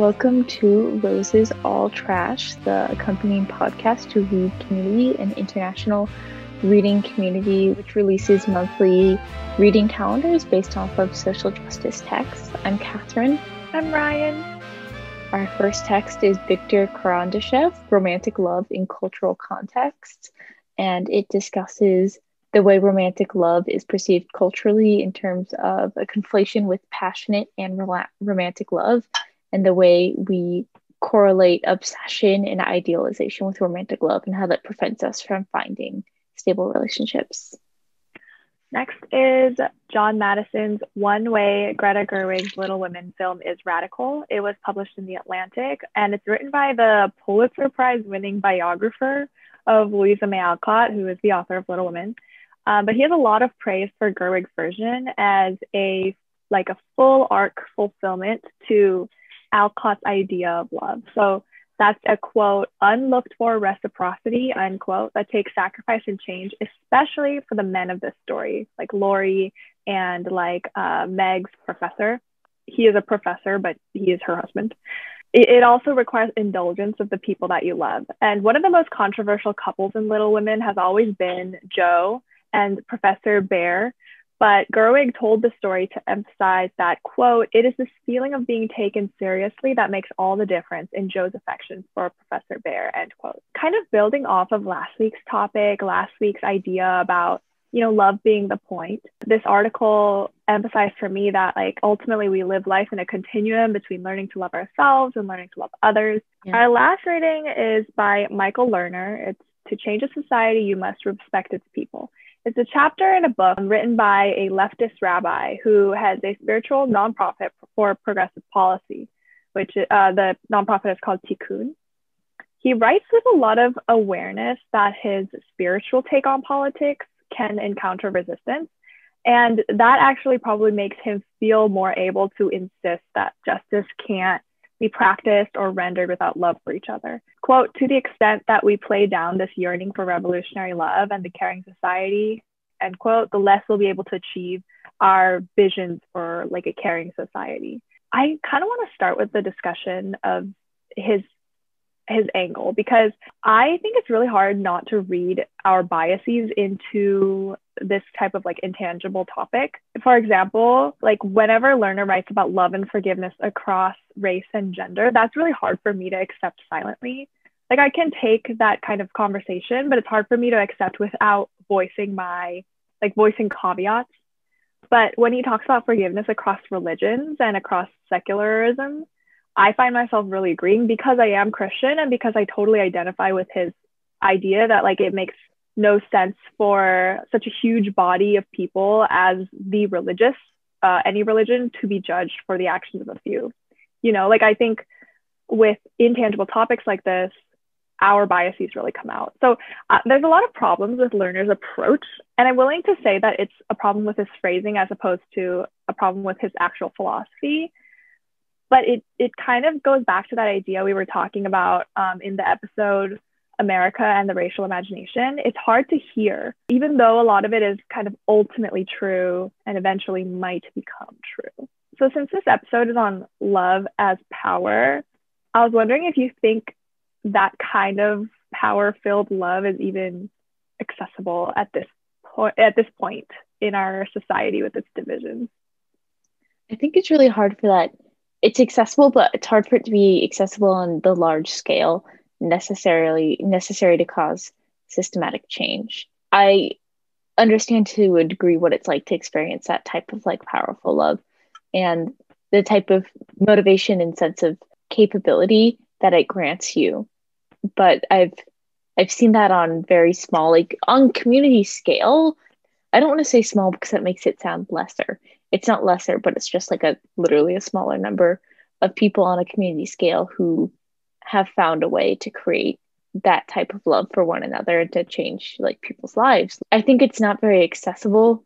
Welcome to Roses All Trash, the accompanying podcast to Read Community, an international reading community which releases monthly reading calendars based off of social justice texts. I'm Katherine. I'm Ryen. Our first text is Victor Karandashev, Romantic Love in Cultural Contexts, and it discusses the way romantic love is perceived culturally in terms of a conflation with passionate and romantic love and the way we correlate obsession and idealization with romantic love and how that prevents us from finding stable relationships. Next is John Matteson's One Way Greta Gerwig's Little Women film is Radical. It was published in The Atlantic and it's written by the Pulitzer Prize winning biographer of Louisa May Alcott, who is the author of Little Women. Um, but he has a lot of praise for Gerwig's version as a like a full arc fulfillment to Alcott's idea of love. So that's a quote, unlooked for reciprocity, unquote, that takes sacrifice and change, especially for the men of this story, like Laurie and like uh, Meg's professor. He is a professor, but he is her husband. It, it also requires indulgence of the people that you love. And one of the most controversial couples in Little Women has always been Jo and Professor Bhaer, but Gerwig told the story to emphasize that, quote, it is this feeling of being taken seriously that makes all the difference in Jo's affection for Professor Bhaer, end quote. Kind of building off of last week's topic, last week's idea about, you know, love being the point. This article emphasized for me that, like, ultimately we live life in a continuum between learning to love ourselves and learning to love others. Yeah. Our last reading is by Michael Lerner. It's To Change a Society, You Must Respect Its People. It's a chapter in a book written by a leftist rabbi who has a spiritual nonprofit for progressive policy, which uh, the nonprofit is called Tikkun. He writes with a lot of awareness that his spiritual take on politics can encounter resistance. And that actually probably makes him feel more able to insist that justice can't be practiced or rendered without love for each other. Quote, to the extent that we play down this yearning for revolutionary love and the caring society, end quote, the less we'll be able to achieve our visions for like a caring society. I kind of want to start with the discussion of his his angle because I think it's really hard not to read our biases into this type of like intangible topic. For example, like whenever Lerner writes about love and forgiveness across race and gender, that's really hard for me to accept silently. Like I can take that kind of conversation, but it's hard for me to accept without voicing my like voicing caveats. But when he talks about forgiveness across religions and across secularism, I find myself really agreeing because I am Christian and because I totally identify with his idea that like it makes no sense for such a huge body of people as the religious, uh, any religion, to be judged for the actions of a few. You know, like I think with intangible topics like this, our biases really come out. So uh, there's a lot of problems with Lerner's approach, and I'm willing to say that it's a problem with his phrasing as opposed to a problem with his actual philosophy but it it kind of goes back to that idea we were talking about um, in the episode America and the racial imagination. It's hard to hear, even though a lot of it is kind of ultimately true and eventually might become true. So, since this episode is on love as power, I was wondering if you think that kind of power filled love is even accessible at this point at this point in our society with its divisions. I think it's really hard for that it's accessible, but it's hard for it to be accessible on the large scale necessarily necessary to cause systematic change. I understand to a degree what it's like to experience that type of like powerful love and the type of motivation and sense of capability that it grants you. But I've I've seen that on very small, like on community scale. I don't want to say small because that makes it sound lesser it's not lesser, but it's just like a literally a smaller number of people on a community scale who have found a way to create that type of love for one another and to change like people's lives. I think it's not very accessible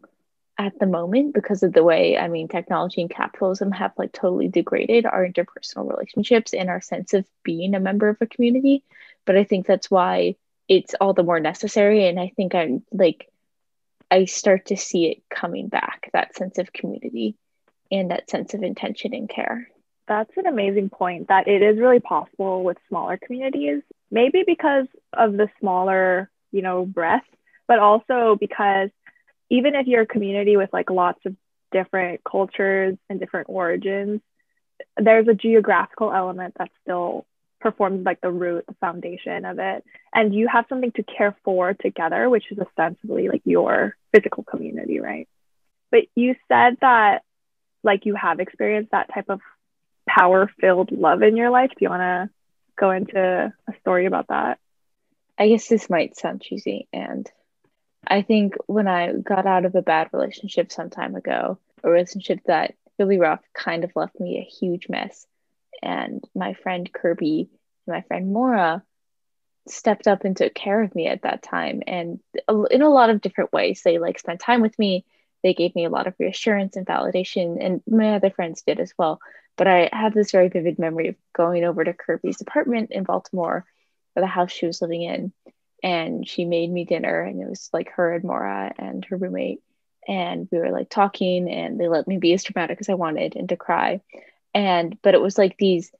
at the moment because of the way I mean technology and capitalism have like totally degraded our interpersonal relationships and our sense of being a member of a community. But I think that's why it's all the more necessary and I think I'm like I start to see it coming back that sense of community and that sense of intention and care. That's an amazing point that it is really possible with smaller communities, maybe because of the smaller, you know, breadth, but also because even if you're a community with like lots of different cultures and different origins, there's a geographical element that still performs like the root, the foundation of it. And you have something to care for together, which is ostensibly like your physical community, right? But you said that like you have experienced that type of power filled love in your life. Do you want to go into a story about that? I guess this might sound cheesy. And I think when I got out of a bad relationship some time ago, a relationship that really rough kind of left me a huge mess. And my friend Kirby my friend Mora stepped up and took care of me at that time. And in a lot of different ways, they like spent time with me. They gave me a lot of reassurance and validation, and my other friends did as well. But I have this very vivid memory of going over to Kirby's apartment in Baltimore, or the house she was living in, and she made me dinner, and it was like her and Mora and her roommate, and we were like talking, and they let me be as dramatic as I wanted and to cry, and but it was like these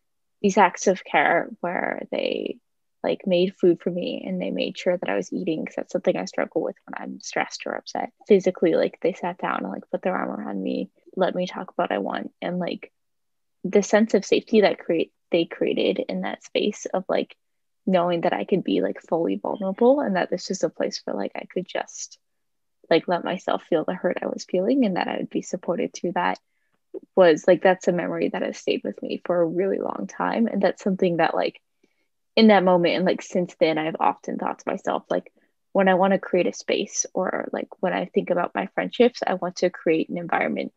these acts of care where they like made food for me and they made sure that I was eating because that's something I struggle with when I'm stressed or upset. Physically, like they sat down and like put their arm around me, let me talk about what I want, and like the sense of safety that create they created in that space of like knowing that I could be like fully vulnerable and that this is a place where like I could just like let myself feel the hurt I was feeling and that I would be supported through that was like that's a memory that has stayed with me for a really long time. And that's something that like in that moment and like since then I've often thought to myself like when I want to create a space or like when I think about my friendships I want to create an environment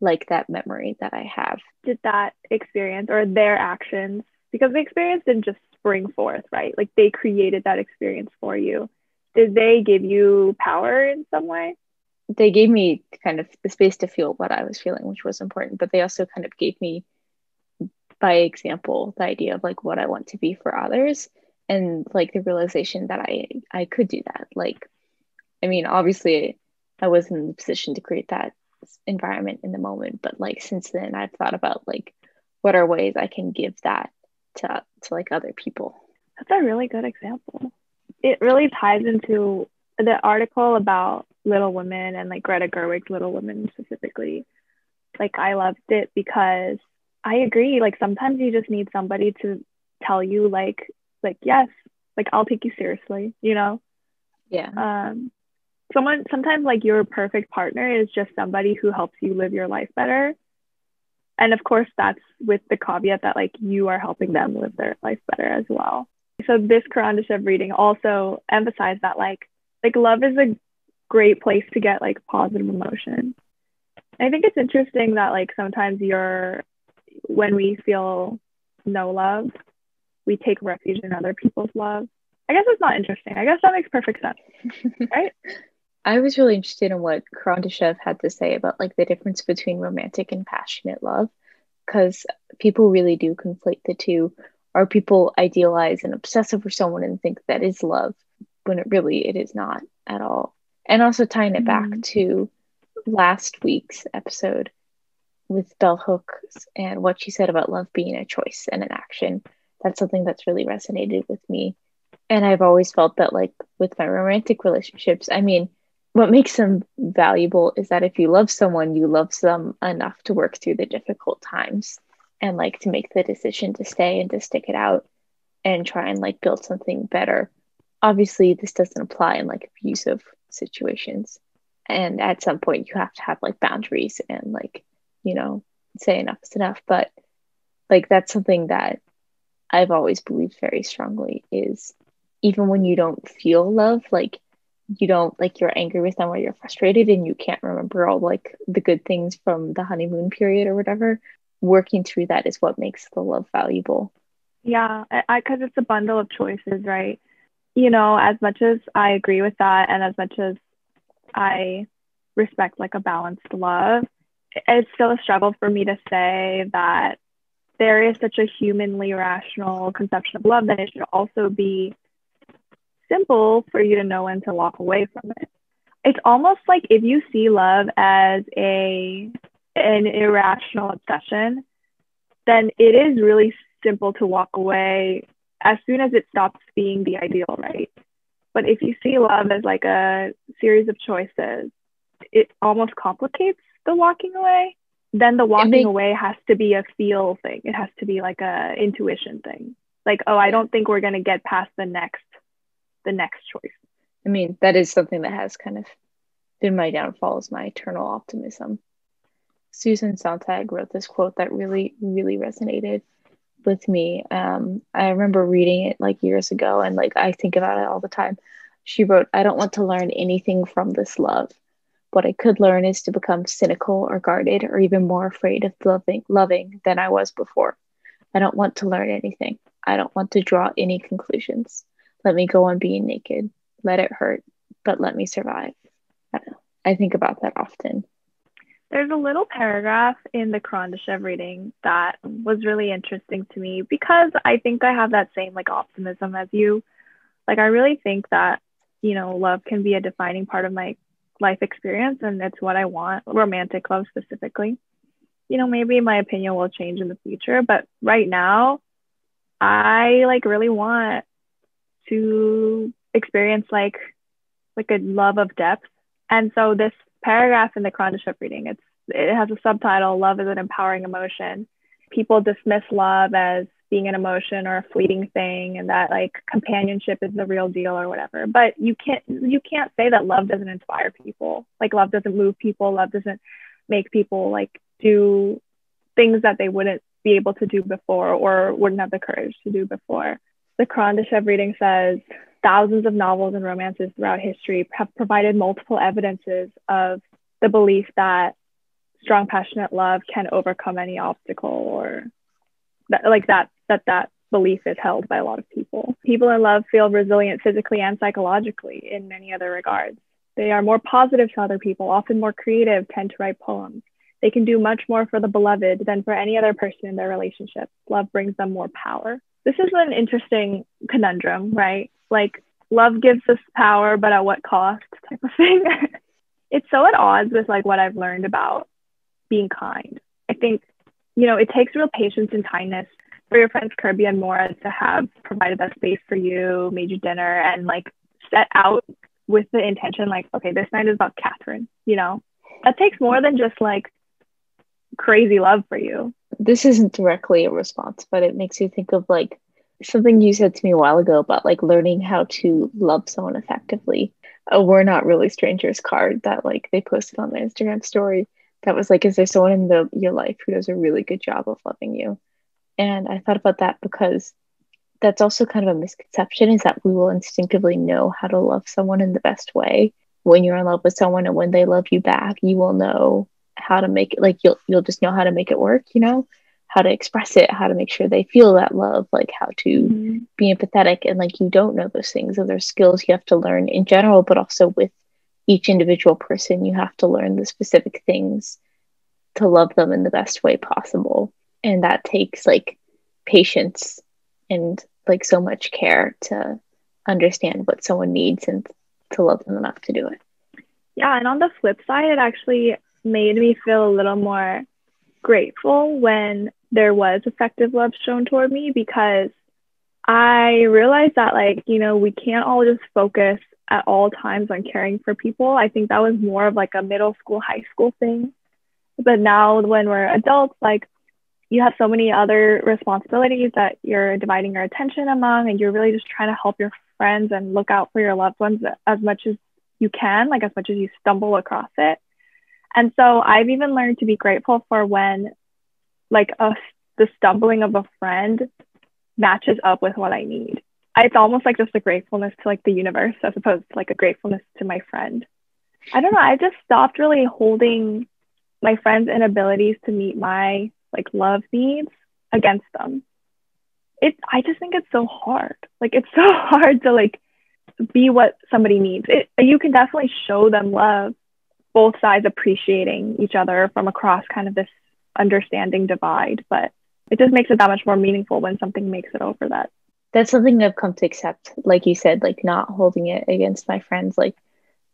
like that memory that I have. Did that experience or their actions, because the experience didn't just spring forth, right? Like they created that experience for you. Did they give you power in some way? They gave me kind of the space to feel what I was feeling, which was important, but they also kind of gave me, by example, the idea of like what I want to be for others and like the realization that I I could do that. Like, I mean, obviously, I was in the position to create that environment in the moment but like since then i've thought about like what are ways i can give that to to like other people. That's a really good example. It really ties into the article about little women and like greta gerwig's little women specifically. Like i loved it because i agree like sometimes you just need somebody to tell you like like yes like i'll take you seriously you know? Yeah. Um someone sometimes like your perfect partner is just somebody who helps you live your life better and of course that's with the caveat that like you are helping them live their life better as well so this Karan reading also emphasized that like like love is a great place to get like positive emotion i think it's interesting that like sometimes you're when we feel no love we take refuge in other people's love I guess it's not interesting. I guess that makes perfect sense, right? I was really interested in what Karandashev had to say about like the difference between romantic and passionate love, because people really do conflate the two, or people idealize and obsess over someone and think that is love, when it really it is not at all. And also tying it back mm. to last week's episode with Bell Hooks and what she said about love being a choice and an action. That's something that's really resonated with me. And I've always felt that like with my romantic relationships, I mean, what makes them valuable is that if you love someone, you love them enough to work through the difficult times and like to make the decision to stay and to stick it out and try and like build something better. Obviously, this doesn't apply in like abusive situations. And at some point, you have to have like boundaries and like, you know, say enough is enough. But like, that's something that I've always believed very strongly is even when you don't feel love, like, you don't like you're angry with them or you're frustrated and you can't remember all like the good things from the honeymoon period or whatever working through that is what makes the love valuable. Yeah i because it's a bundle of choices right? You know as much as i agree with that and as much as i respect like a balanced love it's still a struggle for me to say that there is such a humanly rational conception of love that it should also be simple for you to know when to walk away from it. It's almost like if you see love as a an irrational obsession, then it is really simple to walk away as soon as it stops being the ideal, right? But if you see love as like a series of choices, it almost complicates the walking away. Then the walking makes- away has to be a feel thing. It has to be like a intuition thing. Like, oh, I don't think we're gonna get past the next the next choice. I mean, that is something that has kind of been my downfall is my eternal optimism. Susan Sontag wrote this quote that really, really resonated with me. Um, I remember reading it like years ago and like I think about it all the time. She wrote, I don't want to learn anything from this love. What I could learn is to become cynical or guarded or even more afraid of loving loving than I was before. I don't want to learn anything. I don't want to draw any conclusions. Let me go on being naked. Let it hurt, but let me survive. I, think about that often. There's a little paragraph in the Karandashev reading that was really interesting to me because I think I have that same like optimism as you. Like I really think that, you know, love can be a defining part of my life experience and it's what I want, romantic love specifically. You know, maybe my opinion will change in the future, but right now I like really want to experience like like a love of depth. And so this paragraph in the Karandashev reading. It's it has a subtitle, Love is an Empowering Emotion. People dismiss love as being an emotion or a fleeting thing and that like companionship is the real deal or whatever. But you can't you can't say that love doesn't inspire people. Like love doesn't move people, love doesn't make people like do things that they wouldn't be able to do before or wouldn't have the courage to do before. The Karandashev reading says thousands of novels and romances throughout history have provided multiple evidences of the belief that strong passionate love can overcome any obstacle or that, like that that that belief is held by a lot of people. People in love feel resilient physically and psychologically in many other regards. They are more positive to other people often more creative tend to write poems. They can do much more for the beloved than for any other person in their relationship. Love brings them more power this is an interesting conundrum right like love gives us power, but at what cost type of thing. it's so at odds with like what I've learned about being kind. I think, you know, it takes real patience and kindness for your friends Kirby and Mora to have provided that space for you, made you dinner, and like set out with the intention, like, okay, this night is about Katherine, you know? That takes more than just like crazy love for you. This isn't directly a response, but it makes you think of like something you said to me a while ago about like learning how to love someone effectively. A we're not really strangers card that like they posted on their Instagram story that was like, is there someone in the your life who does a really good job of loving you? And I thought about that because that's also kind of a misconception is that we will instinctively know how to love someone in the best way. When you're in love with someone and when they love you back, you will know how to make it like you'll you'll just know how to make it work, you know? how to express it, how to make sure they feel that love, like how to mm-hmm. be empathetic. And like you don't know those things. So there's skills you have to learn in general, but also with each individual person, you have to learn the specific things to love them in the best way possible. And that takes like patience and like so much care to understand what someone needs and to love them enough to do it. Yeah. And on the flip side, it actually made me feel a little more grateful when there was effective love shown toward me because I realized that, like, you know, we can't all just focus at all times on caring for people. I think that was more of like a middle school, high school thing. But now, when we're adults, like, you have so many other responsibilities that you're dividing your attention among, and you're really just trying to help your friends and look out for your loved ones as much as you can, like, as much as you stumble across it. And so I've even learned to be grateful for when like a, the stumbling of a friend matches up with what I need. It's almost like just a gratefulness to like the universe as opposed to like a gratefulness to my friend. I don't know. I just stopped really holding my friends' inabilities to meet my like love needs against them. It I just think it's so hard. Like it's so hard to like be what somebody needs. It, you can definitely show them love, both sides appreciating each other from across kind of this understanding divide, but it just makes it that much more meaningful when something makes it over that. That's something I've come to accept. Like you said, like not holding it against my friends, like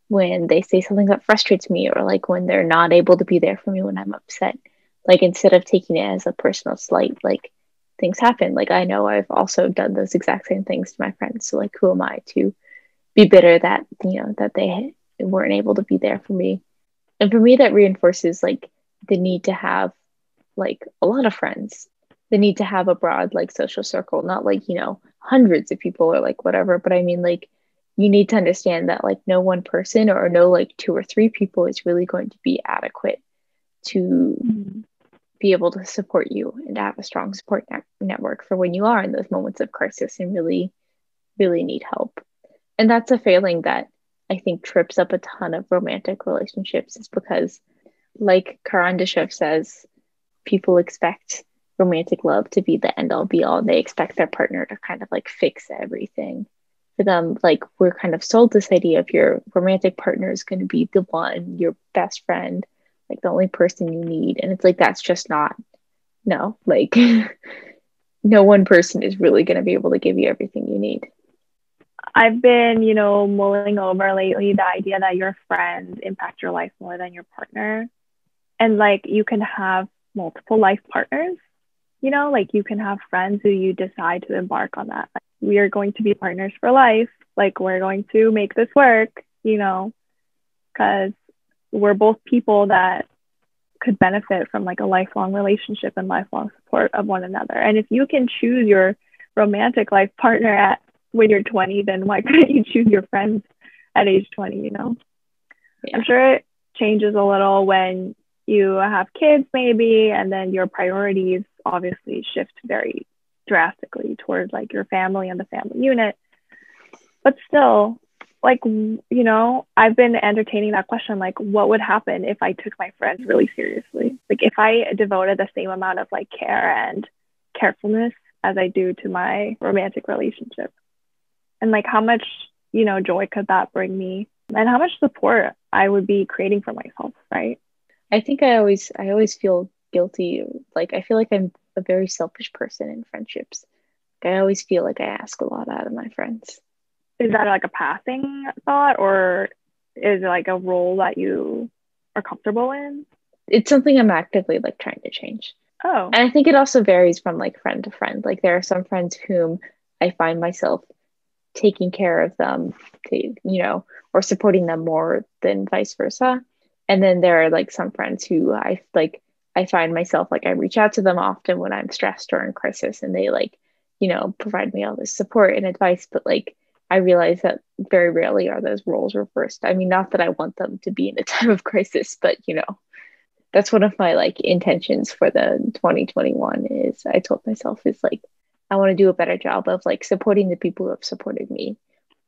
when they say something that frustrates me or like when they're not able to be there for me when I'm upset. like instead of taking it as a personal slight like things happen like i know i've also done those exact same things to my friends so like who am i to be bitter that you know that they weren't able to be there for me. And for me that reinforces like the need to have like a lot of friends. The need to have a broad like social circle not like you know hundreds of people or like whatever but i mean like you need to understand that like no one person or no like two or three people is really going to be adequate to mm-hmm. be able to support you and have a strong support net- network for when you are in those moments of crisis and really really need help. And that's a failing that i think trips up a ton of romantic relationships is because like Karandashev says people expect romantic love to be the end all be all. And they expect their partner to kind of like fix everything. For them like we're kind of sold this idea of your romantic partner is going to be the one your best friend like the only person you need. And it's like that's just not no like no one person is really going to be able to give you everything you need i've been you know mulling over lately the idea that your friends impact your life more than your partner. And like you can have multiple life partners you know like you can have friends who you decide to embark on that. Like, we are going to be partners for life. Like we're going to make this work you know because we're both people that could benefit from like a lifelong relationship and lifelong support of one another. And if you can choose your romantic life partner at when you're 20 then why couldn't you choose your friends at age 20 you know? Yeah. i'm sure it changes a little when you have kids maybe and then your priorities obviously shift very drastically towards like your family and the family unit. But still like you know i've been entertaining that question like what would happen if i took my friends really seriously? Like if i devoted the same amount of like care and carefulness as i do to my romantic relationship and like how much you know joy could that bring me and how much support i would be creating for myself right I think I always I always feel guilty. Like I feel like I'm a very selfish person in friendships. Like, I always feel like I ask a lot out of my friends. Is that like a passing thought or is it like a role that you are comfortable in? It's something I'm actively like trying to change. Oh. And I think it also varies from like friend to friend. Like there are some friends whom I find myself taking care of them to, you know, or supporting them more than vice versa. And then there are like some friends who i like i find myself like i reach out to them often when i'm stressed or in crisis and they like you know provide me all this support and advice. But like i realize that very rarely are those roles reversed. I mean not that i want them to be in a time of crisis but you know that's one of my like intentions for the 2021 is i told myself is like i want to do a better job of like supporting the people who have supported me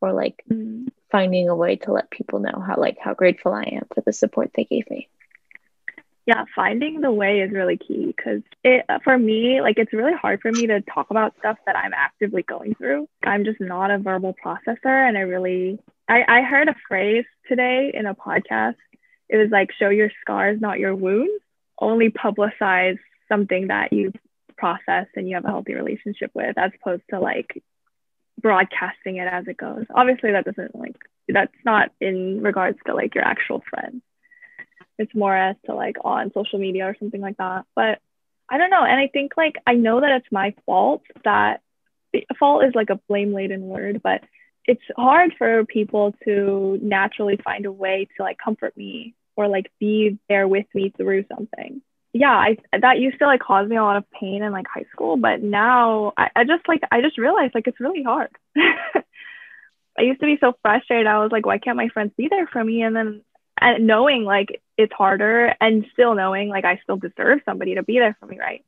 or like mm. finding a way to let people know how like how grateful I am for the support they gave me. Yeah, finding the way is really key because it for me like it's really hard for me to talk about stuff that I'm actively going through. I'm just not a verbal processor, and I really I, I heard a phrase today in a podcast. It was like show your scars, not your wounds. Only publicize something that you process and you have a healthy relationship with, as opposed to like broadcasting it as it goes. Obviously, that doesn't like that's not in regards to like your actual friends. It's more as to like on social media or something like that. But I don't know. And I think like I know that it's my fault that fault is like a blame laden word, but it's hard for people to naturally find a way to like comfort me or like be there with me through something yeah, I that used to like cause me a lot of pain in like high school, but now I, I just like I just realized like it's really hard. I used to be so frustrated. I was like, why can't my friends be there for me? And then and knowing like it's harder and still knowing like I still deserve somebody to be there for me, right?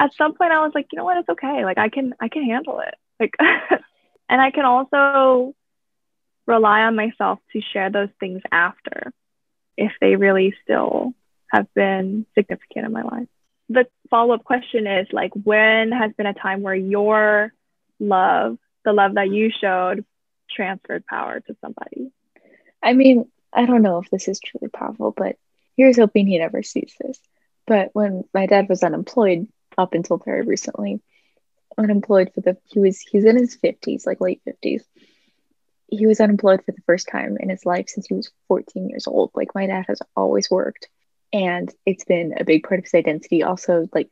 At some point I was like, you know what, it's okay. Like I can I can handle it. Like and I can also rely on myself to share those things after if they really still have been significant in my life. The follow up question is like, when has been a time where your love, the love that you showed, transferred power to somebody? I mean, I don't know if this is truly powerful, but here's hoping he never sees this. But when my dad was unemployed up until very recently, unemployed for the he was he's in his 50s, like late 50s. He was unemployed for the first time in his life since he was 14 years old. Like my dad has always worked and it's been a big part of his identity. Also, like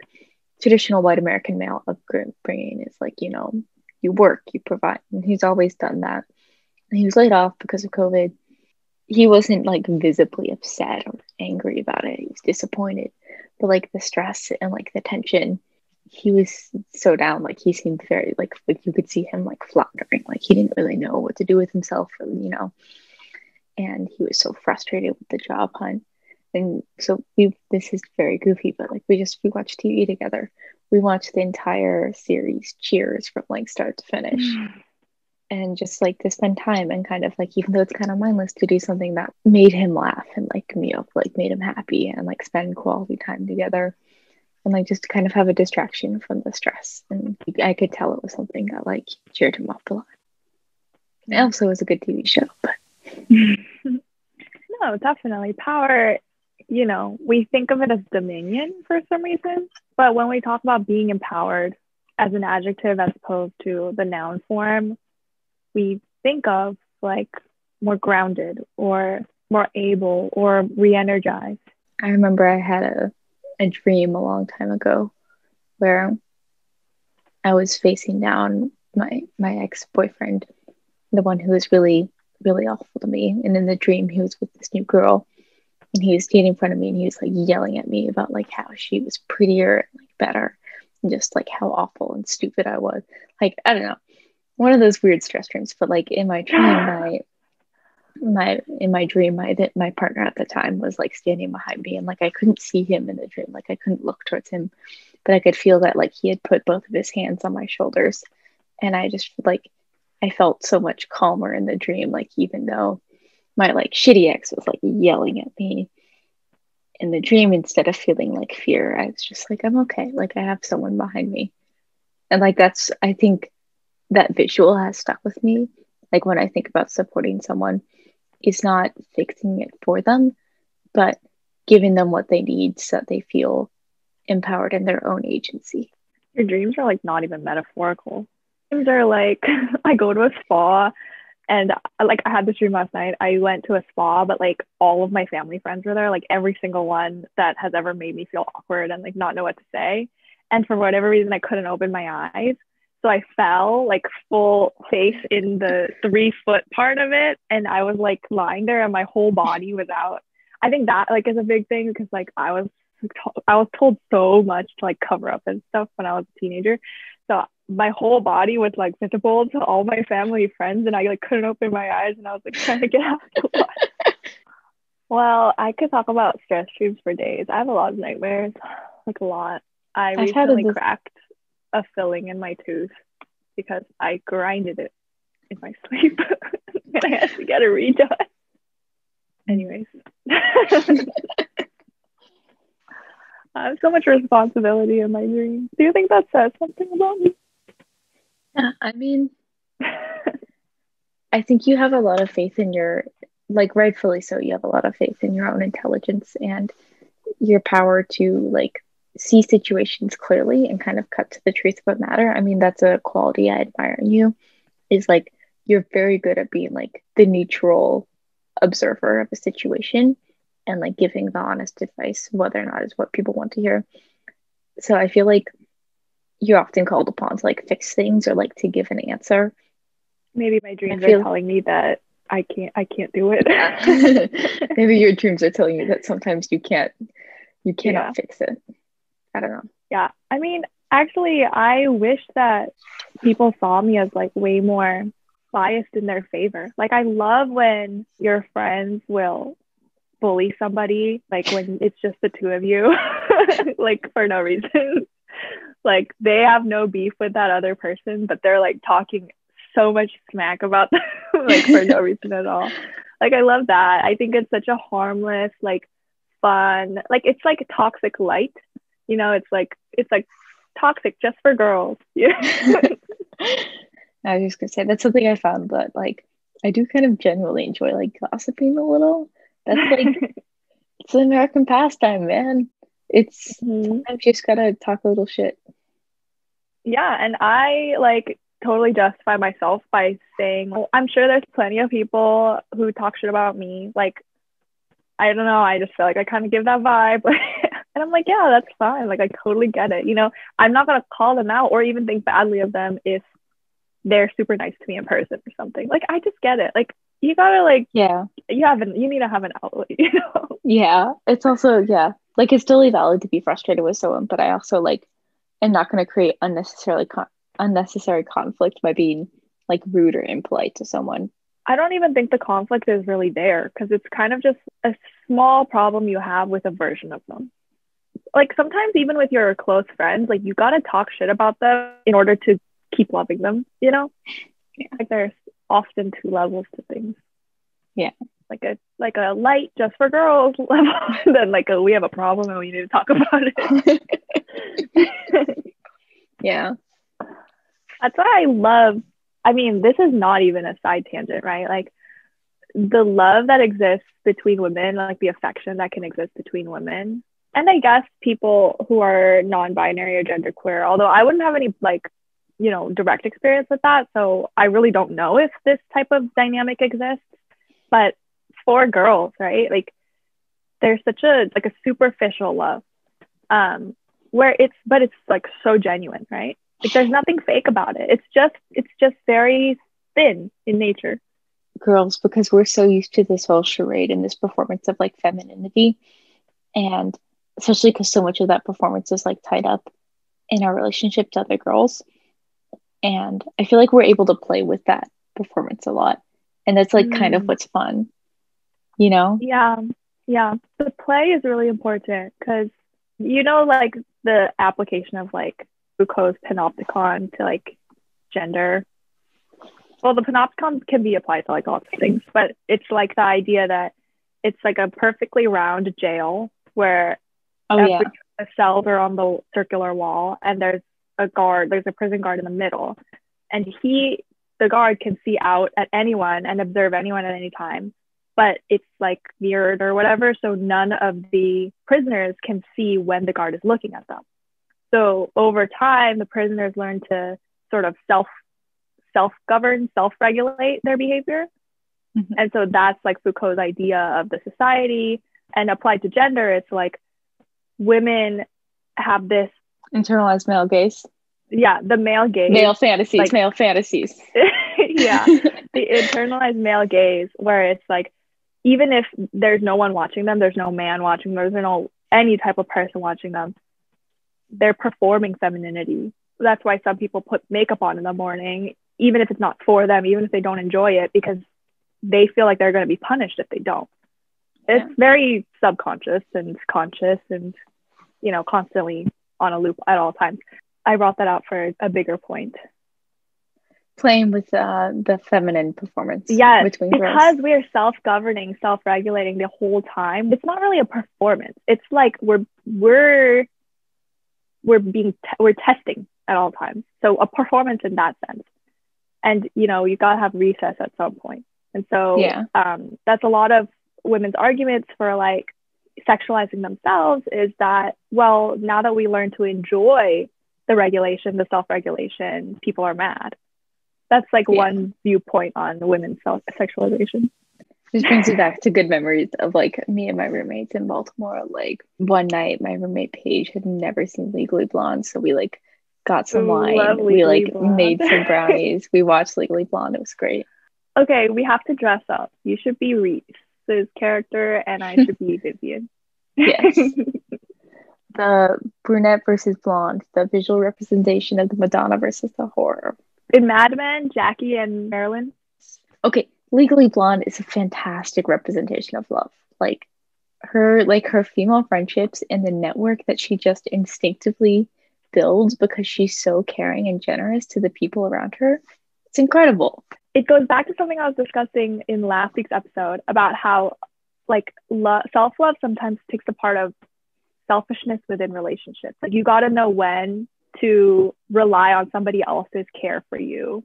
traditional white American male upbringing is like, you know, you work, you provide, and he's always done that. And he was laid off because of COVID. He wasn't like visibly upset or angry about it. He was disappointed, but like the stress and like the tension, he was so down. Like he seemed very like like you could see him like floundering. Like he didn't really know what to do with himself, you know. And he was so frustrated with the job hunt and so we this is very goofy but like we just we watch tv together. We watched the entire series cheers from like start to finish. Mm. and just like to spend time and kind of like even though it's kind of mindless to do something that made him laugh and like me up like made him happy and like spend quality time together. And like just kind of have a distraction from the stress. And i could tell it was something that like cheered him up a lot. It also was a good tv show but no definitely. Power you know, we think of it as dominion for some reason, but when we talk about being empowered as an adjective as opposed to the noun form, we think of like more grounded or more able or re-energized. I remember I had a, a dream a long time ago where I was facing down my my ex-boyfriend, the one who was really, really awful to me. And in the dream he was with this new girl and he was standing in front of me and he was like yelling at me about like how she was prettier and like better and just like how awful and stupid I was. Like, I don't know. One of those weird stress dreams, but like in my dream, my my in my dream, my that my partner at the time was like standing behind me and like I couldn't see him in the dream. Like I couldn't look towards him, but I could feel that like he had put both of his hands on my shoulders. And I just like I felt so much calmer in the dream, like even though my like shitty ex was like yelling at me in the dream instead of feeling like fear. I was just like i'm okay. Like i have someone behind me. And like that's i think that visual has stuck with me. Like when i think about supporting someone is not fixing it for them but giving them what they need so that they feel empowered in their own agency. Your dreams are like not even metaphorical. Dreams are like i go to a spa and uh, like I had this dream last night. I went to a spa, but like all of my family friends were there, like every single one that has ever made me feel awkward and like not know what to say. And for whatever reason, I couldn't open my eyes. So I fell like full face in the three foot part of it. And I was like lying there and my whole body was out. I think that like is a big thing because like I was I was told so much to like cover up and stuff when I was a teenager. My whole body was like visible to all my family friends and I like couldn't open my eyes and I was like trying to get out Well, I could talk about stress dreams for days. I have a lot of nightmares, like a lot. I I've recently a... cracked a filling in my tooth because I grinded it in my sleep and I had to get it redone. Anyways. I have so much responsibility in my dreams. Do you think that says something about me? Yeah, I mean, I think you have a lot of faith in your, like, rightfully so, you have a lot of faith in your own intelligence and your power to, like, see situations clearly and kind of cut to the truth of what matter. I mean, that's a quality I admire in you, is like, you're very good at being like the neutral observer of a situation and like giving the honest advice, whether or not is what people want to hear. So I feel like you're often called upon to like fix things or like to give an answer. Maybe my dreams feel- are telling me that I can't I can't do it. Maybe your dreams are telling you that sometimes you can't you cannot yeah. fix it. I don't know. Yeah. I mean, actually I wish that people saw me as like way more biased in their favor. Like I love when your friends will bully somebody like when it's just the two of you like for no reason like they have no beef with that other person, but they're like talking so much smack about them like for no reason at all. Like I love that. I think it's such a harmless, like fun, like it's like toxic light. You know, it's like it's like toxic just for girls. Yeah. I was just gonna say that's something I found that like I do kind of genuinely enjoy like gossiping a little. That's like it's an American pastime, man it's mm-hmm. sometimes you just gotta talk a little shit. Yeah, and I like totally justify myself by saying, well, I'm sure there's plenty of people who talk shit about me. Like, I don't know. I just feel like I kind of give that vibe. and I'm like, yeah, that's fine. Like, I totally get it. You know, I'm not to call them out or even think badly of them if they're super nice to me in person or something. Like, I just get it. Like, you gotta like yeah. you haven't you need to have an outlet you know? Yeah. It's also yeah. Like it's totally valid to be frustrated with someone but i also like am not going to create unnecessarily con- unnecessary conflict by being like rude or impolite to someone. I don't even think the conflict is really there because it's kind of just a small problem you have with a version of them. Like sometimes even with your close friends like you got to talk shit about them in order to keep loving them you know? Yeah. like there's often two levels to things. Yeah. Like a like a light just for girls level, and then like a we have a problem and we need to talk about it. yeah. That's why I love I mean, this is not even a side tangent, right? Like the love that exists between women, like the affection that can exist between women. And I guess people who are non-binary or genderqueer, although I wouldn't have any like you know direct experience with that. So i really don't know if this type of dynamic exists but for girls right? Like there's such a like a superficial love um where it's but it's like so genuine right? Like there's nothing fake about it. It's just it's just very thin in nature. Girls because we're so used to this whole charade and this performance of like femininity and especially because so much of that performance is like tied up in our relationship to other girls and i feel like we're able to play with that performance a lot and that's like mm. kind of mm. what's fun you know yeah yeah the play is really important because you know like the application of like foucault's panopticon to like gender well the panopticon can be applied to like lots of things but it's like the idea that it's like a perfectly round jail where oh, every, yeah. cells are on the circular wall and there's a guard, there's a prison guard in the middle, and he, the guard, can see out at anyone and observe anyone at any time. But it's like mirrored or whatever, so none of the prisoners can see when the guard is looking at them. So over time, the prisoners learn to sort of self self govern, self regulate their behavior. Mm-hmm. And so that's like Foucault's idea of the society. And applied to gender, it's like women have this internalized male gaze? Yeah the male gaze. Male fantasies like, male fantasies. Yeah the internalized male gaze where it's like even if there's no one watching them there's no man watching them there's no any type of person watching them they're performing femininity. That's why some people put makeup on in the morning even if it's not for them even if they don't enjoy it because they feel like they're going to be punished if they don't. It's yeah. very subconscious and conscious and you know constantly on a loop at all times. I brought that out for a bigger point. Playing with uh, the feminine performance. Yes, because girls. we're self-governing, self-regulating the whole time. It's not really a performance. It's like we're we're we're being te- we're testing at all times. So a performance in that sense. And you know, you gotta have recess at some point. And so yeah. um, that's a lot of women's arguments for like sexualizing themselves is that, well, now that we learn to enjoy the regulation, the self regulation, people are mad. That's like yeah. one viewpoint on women's self sexualization. This brings me back to good memories of like me and my roommates in Baltimore. Like one night, my roommate Paige had never seen Legally Blonde, so we like got some wine. We like Blonde. made some brownies. we watched Legally Blonde. It was great. Okay, we have to dress up. You should be Reese character, and I should be Vivian. yes. the brunette versus blonde, the visual representation of the Madonna versus the horror. In Mad Men, Jackie and Marilyn. Okay, Legally Blonde is a fantastic representation of love. Like her, like her female friendships and the network that she just instinctively builds because she's so caring and generous to the people around her. It's incredible it goes back to something I was discussing in last week's episode about how like lo- self-love sometimes takes the part of selfishness within relationships. Like you got to know when to rely on somebody else's care for you.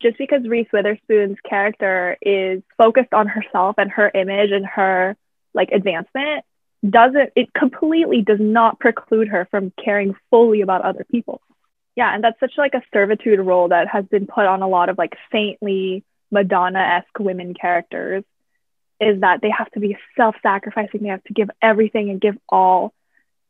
Just because Reese Witherspoon's character is focused on herself and her image and her like advancement doesn't it completely does not preclude her from caring fully about other people yeah and that's such like a servitude role that has been put on a lot of like saintly madonna-esque women characters is that they have to be self-sacrificing. They have to give everything and give all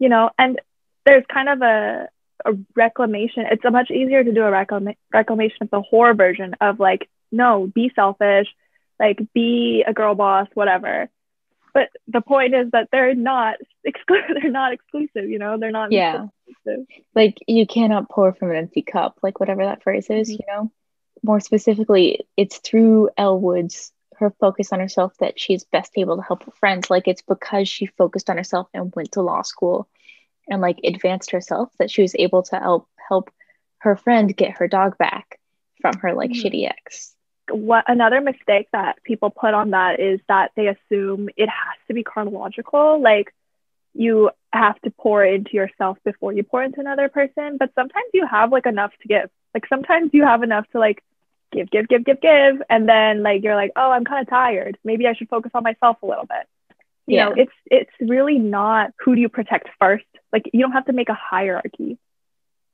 you know? And there's kind of a, a reclamation. It's a much easier to do a reclam- reclamation of the horror version of like no be selfish like be a girl boss whatever but the point is that they're not exclusive they're not exclusive you know they're not yeah exclusive. like you cannot pour from an empty cup like whatever that phrase is mm-hmm. you know more specifically it's through Elle Woods' her focus on herself that she's best able to help her friends like it's because she focused on herself and went to law school and like advanced herself that she was able to help help her friend get her dog back from her like mm-hmm. shitty ex what another mistake that people put on that is that they assume it has to be chronological. Like you have to pour into yourself before you pour into another person but sometimes you have like enough to give. Like sometimes you have enough to like give give give give give and then like you're like oh i'm kind of tired. Maybe i should focus on myself a little bit. You yeah. know it's it's really not who do you protect first. Like you don't have to make a hierarchy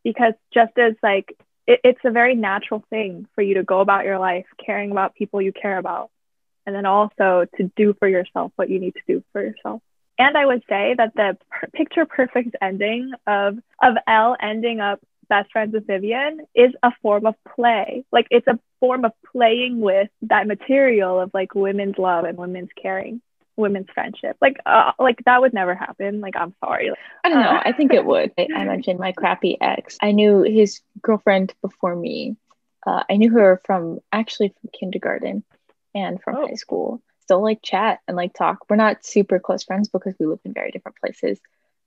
because just as like it, it's a very natural thing for you to go about your life caring about people you care about and then also to do for yourself what you need to do for yourself and i would say that the per- picture perfect ending of of Elle ending up best friends with Vivian is a form of play. Like it's a form of playing with that material of like women's love and women's caring, women's friendship. Like uh, like that would never happen. Like I'm sorry. I don't know. Uh, I think it would. I, I mentioned my crappy ex. I knew his girlfriend before me. Uh, I knew her from actually from kindergarten and from oh. high school. Still like chat and like talk. We're not super close friends because we live in very different places.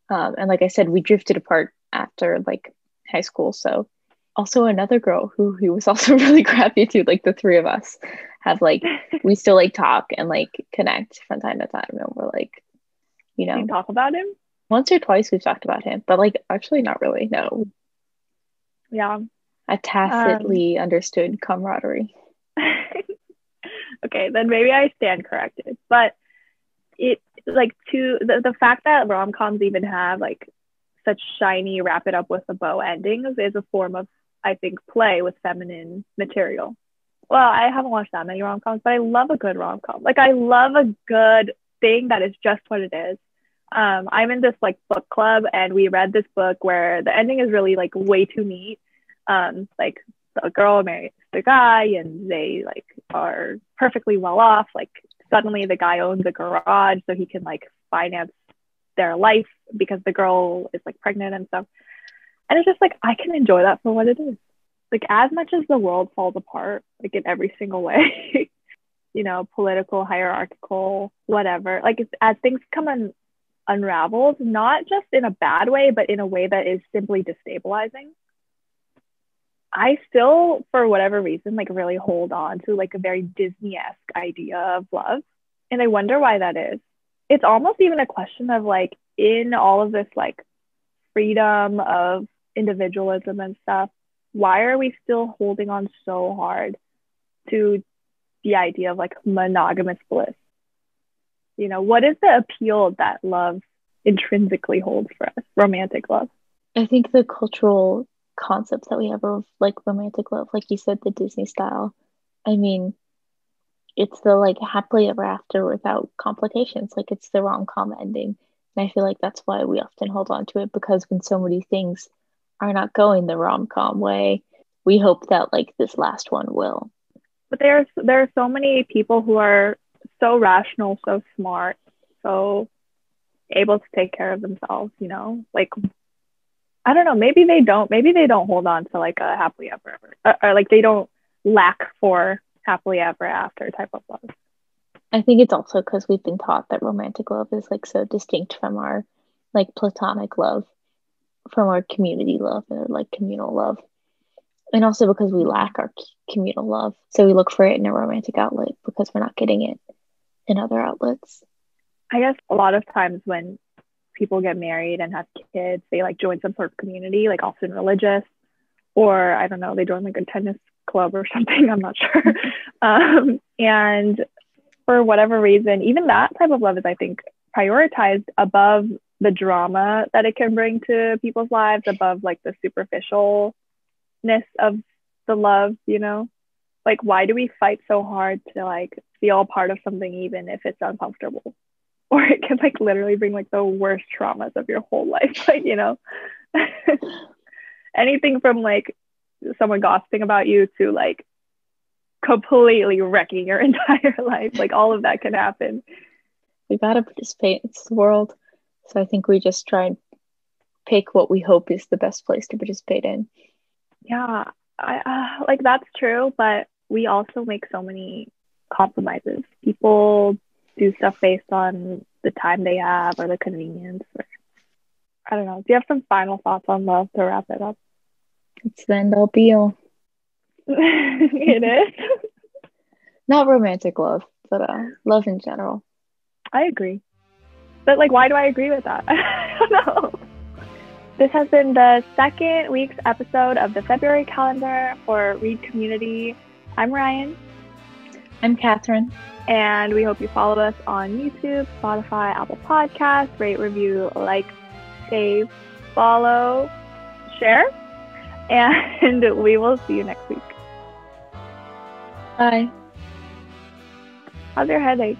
Um, and like I said, we drifted apart after like high school. So also another girl who who was also really crappy too. Like the three of us have like we still like talk and like connect from time to time, and we're like, you know, you talk about him once or twice. We've talked about him, but like actually not really. No. Yeah. A tacitly um, understood camaraderie. okay, then maybe I stand corrected, but it like to the, the fact that rom-coms even have like such shiny wrap it up with a bow endings is a form of I think play with feminine material. Well, I haven't watched that many rom coms, but I love a good rom com. Like I love a good thing that is just what it is. Um, I'm in this like book club, and we read this book where the ending is really like way too neat. Um, like the girl marries the guy, and they like are perfectly well off. Like suddenly the guy owns a garage, so he can like finance their life because the girl is like pregnant and stuff. And it's just like I can enjoy that for what it is. Like as much as the world falls apart, like in every single way, you know, political, hierarchical, whatever. Like as things come un- unraveled, not just in a bad way, but in a way that is simply destabilizing. I still, for whatever reason, like really hold on to like a very Disney-esque idea of love. And I wonder why that is it's almost even a question of like in all of this like freedom of individualism and stuff why are we still holding on so hard to the idea of like monogamous bliss you know what is the appeal that love intrinsically holds for us romantic love i think the cultural concepts that we have of like romantic love like you said the disney style i mean it's the like happily ever after without complications. Like it's the rom com ending. And I feel like that's why we often hold on to it because when so many things are not going the rom com way, we hope that like this last one will. But there's there are so many people who are so rational, so smart, so able to take care of themselves, you know? Like I don't know, maybe they don't maybe they don't hold on to like a happily ever ever or, or like they don't lack for happily ever after type of love. I think it's also because we've been taught that romantic love is like so distinct from our like platonic love, from our community love and like communal love. And also because we lack our communal love. So we look for it in a romantic outlet because we're not getting it in other outlets. I guess a lot of times when people get married and have kids, they like join some sort of community, like often religious, or I don't know, they join like a tennis club or something. I'm not sure. um, and for whatever reason, even that type of love is, I think, prioritized above the drama that it can bring to people's lives, above like the superficialness of the love, you know? like why do we fight so hard to like feel part of something even if it's uncomfortable? Or it can like literally bring like the worst traumas of your whole life like you know? Anything from like someone gossiping about you to like completely wrecking your entire life like all of that can happen. We got to participate. In the world so i think we just try and pick what we hope is the best place to participate in yeah I, uh, like that's true but we also make so many compromises people do stuff based on the time they have or the convenience or I don't know. Do you have some final thoughts on love to wrap it up? It's the end all be all. it is. Not romantic love, but uh, love in general. I agree. But like why do I agree with that? I don't know. This has been the second week's episode of the February calendar for Read Community. I'm Ryen. I'm Katherine. And we hope you follow us on YouTube, Spotify, Apple Podcasts, rate, review, like, save, follow, share. And we will see you next week. Bye. How's your headache?